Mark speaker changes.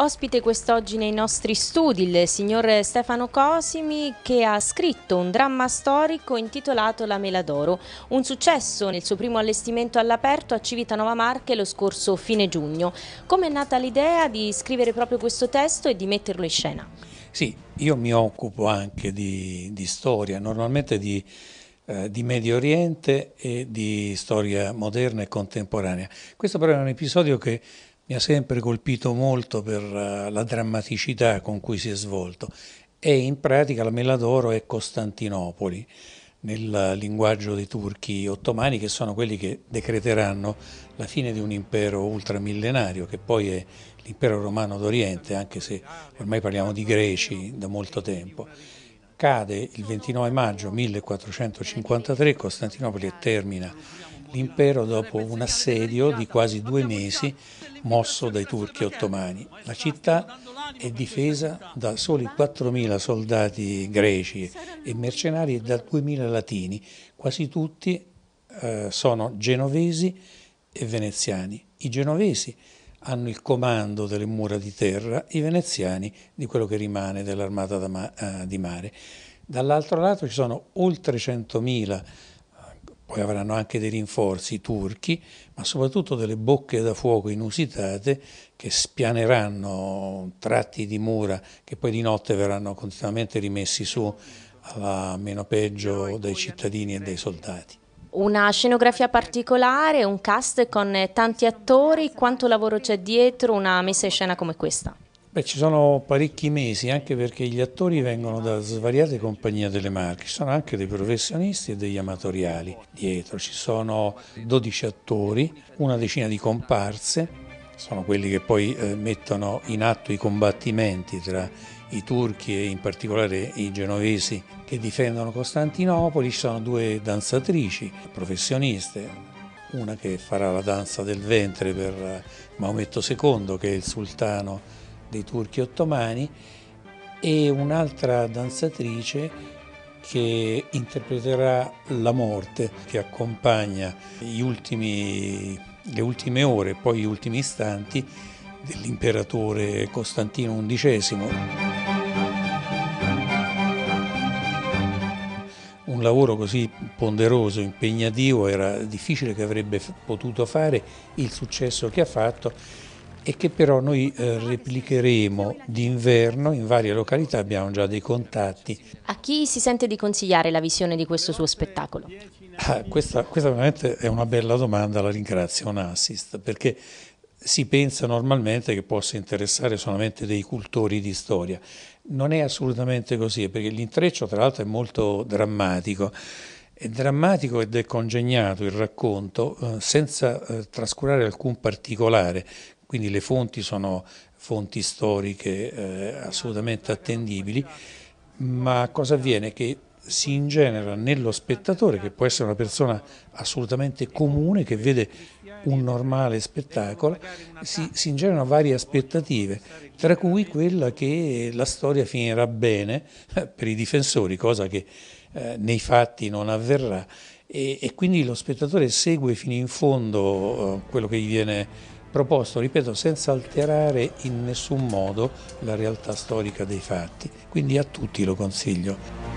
Speaker 1: Ospite quest'oggi nei nostri studi il signor Stefano Cosimi che ha scritto un dramma storico intitolato La Mela d'Oro, un successo nel suo primo allestimento all'aperto a Civitanova Marche lo scorso fine giugno. Come è nata l'idea di scrivere proprio questo testo e di metterlo in scena?
Speaker 2: Sì, io mi occupo anche di, di storia, normalmente di, eh, di Medio Oriente e di storia moderna e contemporanea. Questo però è un episodio che mi ha sempre colpito molto per eh, la drammaticità con cui si è svolto e in pratica la Mela d'Oro è Costantinopoli nel linguaggio dei turchi ottomani che sono quelli che decreteranno la fine di un impero ultramillenario che poi è l'impero romano d'Oriente anche se ormai parliamo di greci da molto tempo. Cade il 29 maggio 1453 Costantinopoli e termina l'impero dopo un assedio di quasi due mesi mosso dai turchi ottomani. La città è difesa da soli 4.000 soldati greci e mercenari e da 2.000 latini, quasi tutti eh, sono genovesi e veneziani. I genovesi hanno il comando delle mura di terra, i veneziani di quello che rimane dell'armata eh, di mare. Dall'altro lato ci sono oltre 100.000 poi avranno anche dei rinforzi turchi, ma soprattutto delle bocche da fuoco inusitate che spianeranno tratti di mura che poi di notte verranno continuamente rimessi su alla meno peggio dai cittadini e dai soldati.
Speaker 1: Una scenografia particolare, un cast con tanti attori, quanto lavoro c'è dietro una messa in scena come questa?
Speaker 2: Beh, ci sono parecchi mesi, anche perché gli attori vengono da svariate compagnie delle marche, ci sono anche dei professionisti e degli amatoriali dietro, ci sono 12 attori, una decina di comparse, sono quelli che poi eh, mettono in atto i combattimenti tra i turchi e in particolare i genovesi che difendono Costantinopoli, ci sono due danzatrici professioniste, una che farà la danza del ventre per Maometto II che è il sultano dei turchi ottomani e un'altra danzatrice che interpreterà la morte che accompagna ultimi, le ultime ore e poi gli ultimi istanti dell'imperatore Costantino XI. Un lavoro così ponderoso, impegnativo, era difficile che avrebbe potuto fare il successo che ha fatto e che però noi eh, replicheremo d'inverno in varie località, abbiamo già dei contatti.
Speaker 1: A chi si sente di consigliare la visione di questo suo spettacolo?
Speaker 2: Ah, questa, questa veramente è una bella domanda, la ringrazio un assist, perché si pensa normalmente che possa interessare solamente dei cultori di storia. Non è assolutamente così, perché l'intreccio tra l'altro è molto drammatico. È drammatico ed è congegnato il racconto eh, senza eh, trascurare alcun particolare, quindi le fonti sono fonti storiche eh, assolutamente attendibili, ma cosa avviene? Che si ingenera nello spettatore, che può essere una persona assolutamente comune, che vede un normale spettacolo, si, si ingenerano varie aspettative, tra cui quella che la storia finirà bene per i difensori, cosa che eh, nei fatti non avverrà, e, e, quindi lo spettatore segue fino in fondo eh, quello che gli viene proposto, ripeto, senza alterare in nessun modo la realtà storica dei fatti. Quindi a tutti lo consiglio.